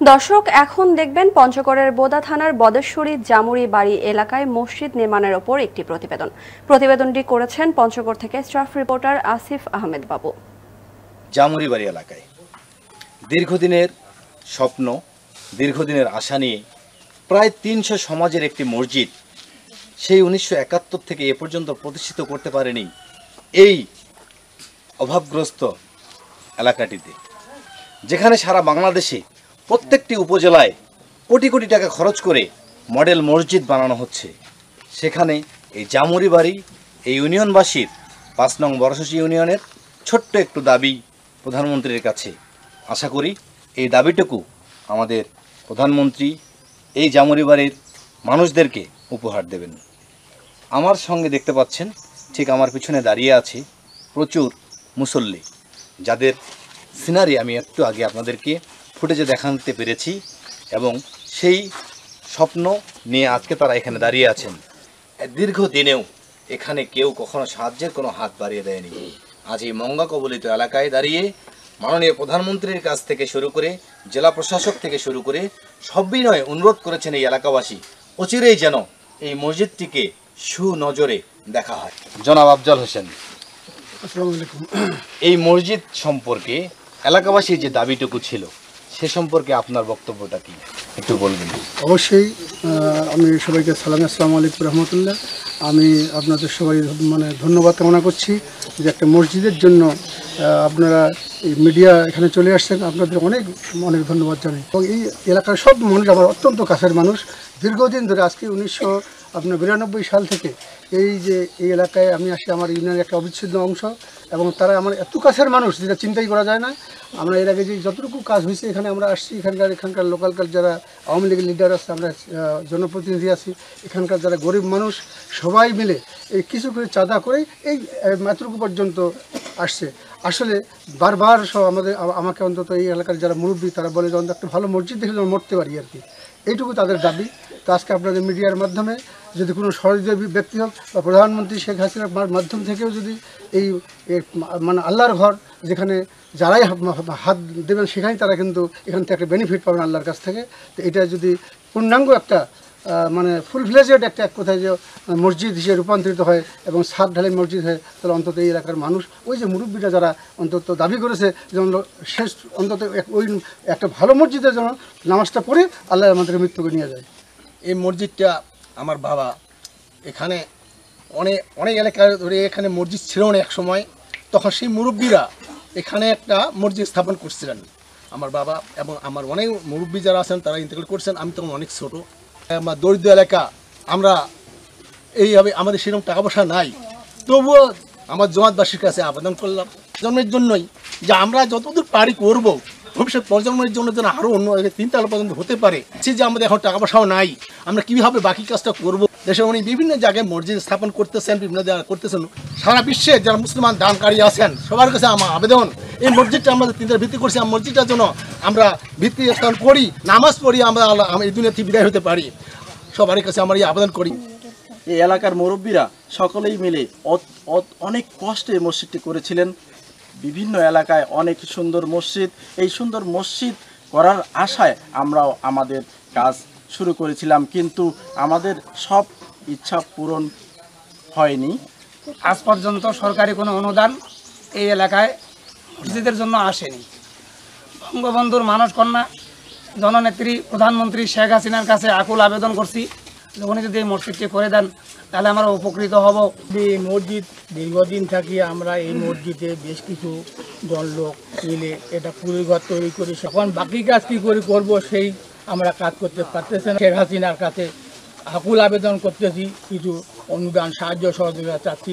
দর্শক, এখন দেখবেন পঞ্চগড়ের বোদা থানার বদেশ্বরী জামুরি বাড়ি এলাকায় মসজিদ নির্মাণের ওপর একটি প্রতিবেদন। প্রতিবেদনটি করেছেন পঞ্চগড় থেকে স্টাফ রিপোর্টার আসিফ আহমেদ বাবু। জামুরিবাড়ি এলাকায়। দীর্ঘদিনের স্বপ্ন, দীর্ঘদিনের আশা নিয়ে প্রায় তিনশো সমাজের একটি মসজিদ সেই উনিশশো একাত্তর থেকে এ পর্যন্ত প্রতিষ্ঠিত করতে পারেনি এই অভাবগ্রস্ত এলাকাটিতে। যেখানে সারা বাংলাদেশে প্রত্যেকটি উপজেলায় কোটি কোটি টাকা খরচ করে মডেল মসজিদ বানানো হচ্ছে। সেখানে এই জামুরি বাড়ি, এই ইউনিয়নবাসীর পাঁচ নং বরশসী ইউনিয়নের ছোট্ট একটু দাবি প্রধানমন্ত্রীর কাছে। আশা করি এই দাবিটুকু আমাদের প্রধানমন্ত্রী এই জামুরি বাড়ির মানুষদেরকে উপহার দেবেন। আমার সঙ্গে দেখতে পাচ্ছেন, ঠিক আমার পিছনে দাঁড়িয়ে আছে প্রচুর মুসল্লি, যাদের সিনারি আমি একটু আগে আপনাদেরকে ফুটেজে দেখাতে পেরেছি এবং সেই স্বপ্ন নিয়ে আজকে তারা এখানে দাঁড়িয়ে আছেন। দীর্ঘ দিনেও এখানে কেউ কখনো সাহায্যের কোনো হাত বাড়িয়ে দেয়নি। আজ এই মঙ্গা কবলিত এলাকায় দাঁড়িয়ে মাননীয় প্রধানমন্ত্রীর কাছ থেকে শুরু করে জেলা প্রশাসক থেকে শুরু করে সবিনয় অনুরোধ করেছেন এই এলাকাবাসী অচিরেই যেন এই মসজিদটিকে সুনজরে দেখা হয়। জনাব আফজল হোসেন এই মসজিদ সম্পর্কে এলাকাবাসীর যে দাবিটুকু ছিল সে সম্পর্কে আপনার বক্তব্যটা কি? একটু বলবেন। অবশ্যই আমি সবাইকে সালাম, আসসালামু আলাইকুম রহমতুল্লাহ। আমি আপনাদের সবাই মানে ধন্যবাদ কামনা করছি যে একটা মসজিদের জন্য আপনারা এই মিডিয়া এখানে চলে আসছেন। আপনাদের অনেক অনেক ধন্যবাদ জানাই। এবং এই এলাকার সব মানুষ আমার অত্যন্ত কাছের মানুষ। দীর্ঘদিন ধরে আজকে উনিশশো, আপনার বিরানব্বই সাল থেকে এই যে এই এলাকায় আমি আসি, আমার ইউনিয়নের একটা অবিচ্ছেদ্য অংশ। এবং তারা আমার এত কাছের মানুষ, যেটা চিন্তাই করা যায় না। আমরা এর আগে যে যতটুকু কাজ হয়েছে, এখানে আমরা আসছি, এখানকার এখানকার লোকালকার যারা আওয়ামী লীগের লিডার আছে, আমরা জনপ্রতিনিধি আছি, এখানকার যারা গরিব মানুষ, সবাই মিলে এই কিছু করে চাঁদা করে এই মাতৃকু পর্যন্ত আসছে। আসলে বারবার সব আমাদের আমাকে অন্তত এই এলাকার যারা মুরব্বী, তারা বলে যে অন্তত একটা ভালো মসজিদ দেখে যেন মরতে পারি আর কি। এইটুকু তাদের দাবি। তো আজকে আপনাদের মিডিয়ার মাধ্যমে যদি কোনো সহযোগী ব্যক্তি হোক বা প্রধানমন্ত্রী শেখ হাসিনার মাধ্যম থেকেও যদি এই মানে আল্লাহর ঘর যেখানে যারাই হাত দেবেন, সেখানেই তারা কিন্তু এখান থেকে একটা বেনিফিট পাবেন আল্লাহর কাছ থেকে। তো এটা যদি পূর্ণাঙ্গ একটা মানে ফুল ফ্লেজেড একটা এক কোথায় যে মসজিদ হিসেবে রূপান্তরিত হয় এবং সাত ঢালাই মসজিদ হয় তাহলে অন্তত এই এলাকার মানুষ, ওই যে মুরব্বীরা যারা অন্তত দাবি করেছে যে অন্ত- শেষ, অন্তত ওই একটা ভালো মসজিদের জন্য নামাজটা পড়ে আল্লাহ আমাদের মৃত্যুকে নিয়ে যায়। এই মসজিদটা আমার বাবা, এখানে অনেক অনেক এলাকা ধরে এখানে মসজিদ ছিল না এক সময়, তখন সেই মুরব্বীরা এখানে একটা মসজিদ স্থাপন করছিলেন। আমার বাবা এবং আমার অনেক মুরব্বী যারা আছেন তারা ইন্তেকাল করছেন, আমি তখন অনেক ছোট। দরিদ্র এলাকা, আমরা এইভাবে আমাদের সেরকম টাকা পয়সা নাই। তবুও আমার জমাতবাসীর কাছে আবেদন করলাম, জন্মের জন্যই, যে আমরা যতদূর পারি করব, ভবিষ্যৎ প্রজন্মের জন্য যেন আরও অন্য তিনতলা পর্যন্ত হতে পারে। সে যে আমাদের এখন টাকা পয়সাও নাই, আমরা কীভাবে বাকি কাজটা করব? দেশে উনি বিভিন্ন জায়গায় মসজিদ স্থাপন করতেছেন, বিভিন্ন জায়গায় করতেছেন। সারা বিশ্বে যারা মুসলমান দানকারী আছেন, সবার কাছে আমার আবেদন এই মসজিদটা আমাদের তিনটা ভিত্তি করছি আমার মসজিদটার জন্য আমরা ভিত্তি স্থান করি, নামাজ পড়ি, আমরা এই দুনিয়া বিদায় হতে পারি। সবারই কাছে আমরা এই আবেদন করি। এই এলাকার মুরব্বীরা সকলেই মিলে অনেক কষ্টে মসজিদটি করেছিলেন। বিভিন্ন এলাকায় অনেক সুন্দর মসজিদ। এই সুন্দর মসজিদ করার আশায় আমরাও আমাদের কাজ শুরু করেছিলাম, কিন্তু আমাদের সব ইচ্ছা পূরণ হয়নি। আজ পর্যন্ত সরকারি কোনো অনুদান এই এলাকায় মসজিদের জন্য আসেনি। বঙ্গবন্ধুর মানস কন্যা, জননেত্রী প্রধানমন্ত্রী শেখ হাসিনার কাছে আকুল আবেদন করছি। যে উনি যদি এই মসজিদটি করে দেন, তাহলে আমরা উপকৃত হব। এই মসজিদ দীর্ঘদিন থাকি, আমরা এই মসজিদে বেশ কিছু দল লোক মিলে এটা পুরীঘর তৈরি করি। এখন বাকি কাজ কী করে করব, সেই আমরা কাজ করতে পারতেছি শেখ হাসিনার কাছে আকুল আবেদন করতেছি, কিছু অনুদান, সাহায্য সহযোগিতা চাচ্ছি।